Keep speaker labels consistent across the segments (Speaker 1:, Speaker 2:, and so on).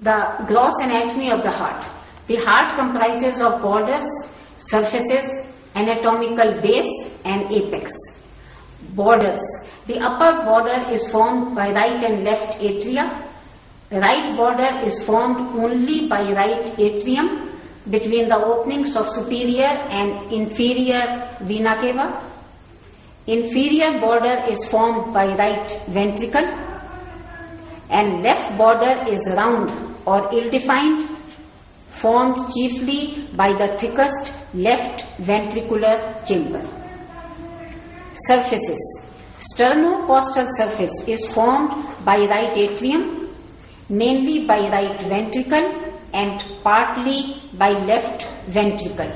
Speaker 1: The gross anatomy of the heart. The heart comprises of borders, surfaces, anatomical base and apex. Borders. The upper border is formed by right and left atria. Right border is formed only by right atrium between the openings of superior and inferior vena cava. Inferior border is formed by right ventricle and left border is round or ill-defined formed chiefly by the thickest left ventricular chamber. Surfaces. Sternocostal surface is formed by right atrium, mainly by right ventricle and partly by left ventricle.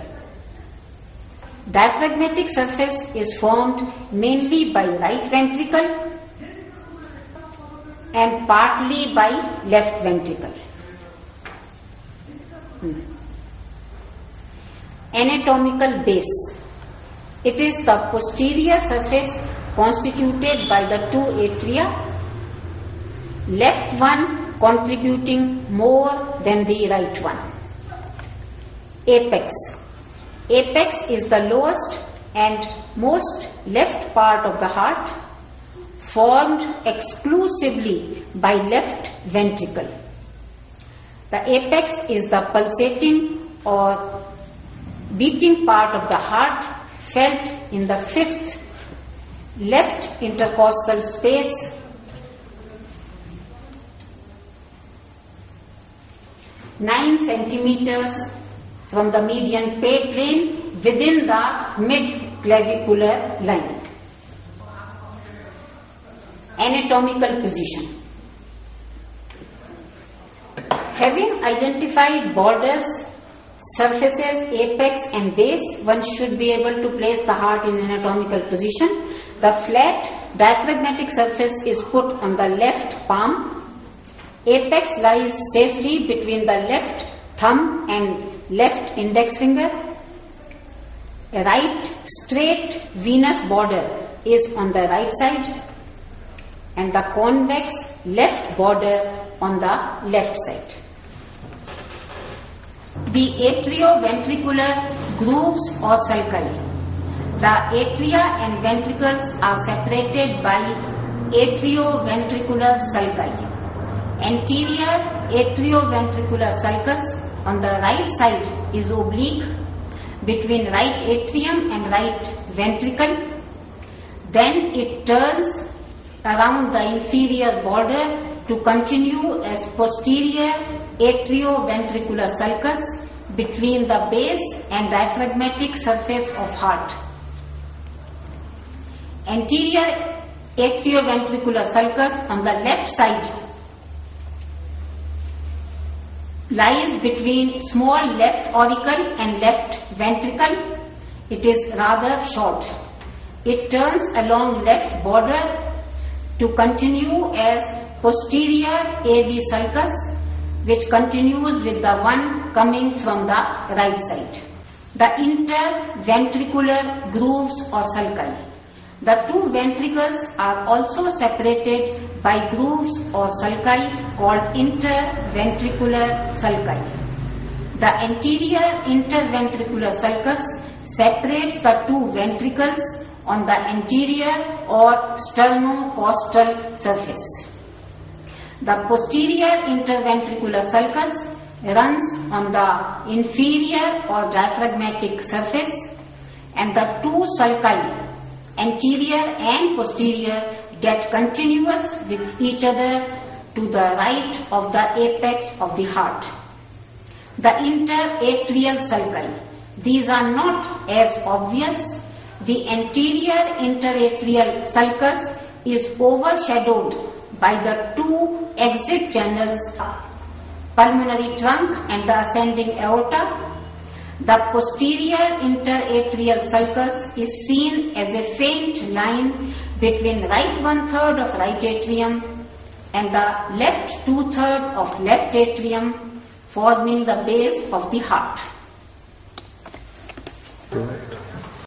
Speaker 1: Diaphragmatic surface is formed mainly by right ventricle and partly by left ventricle. Hmm. Anatomical base. It is the posterior surface constituted by the two atria, left one contributing more than the right one. Apex. Apex is the lowest and most left part of the heart formed exclusively by left ventricle. The apex is the pulsating or beating part of the heart felt in the fifth left intercostal space 9 centimeters from the median plane within the mid clavicular line. Anatomical position. Having identified borders, surfaces, apex, and base, one should be able to place the heart in anatomical position. The flat diaphragmatic surface is put on the left palm Apex lies safely between the left thumb and left index finger. A right straight venous border is on the right side and the convex left border on the left side. The atrioventricular grooves or sulci. The atria and ventricles are separated by atrioventricular sulci. Anterior atrioventricular sulcus on the right side is oblique between right atrium and right ventricle. Then it turns around the inferior border to continue as posterior atrioventricular sulcus between the base and diaphragmatic surface of heart. Anterior atrioventricular sulcus on the left side lies between small left auricle and left ventricle. It is rather short. It turns along left border to continue as posterior AV sulcus which continues with the one coming from the right side. The interventricular grooves or sulci. The two ventricles are also separated by grooves or sulci called interventricular sulci. The anterior interventricular sulcus separates the two ventricles on the anterior or sternocostal surface. The posterior interventricular sulcus runs on the inferior or diaphragmatic surface and the two sulci, anterior and posterior, get continuous with each other to the right of the apex of the heart. The interatrial sulci. These are not as obvious. The anterior interatrial sulcus is overshadowed by the two exit channels, pulmonary trunk and the ascending aorta. The posterior interatrial sulcus is seen as a faint line between right one third of right atrium and the left two-third of left atrium forming the base of the heart.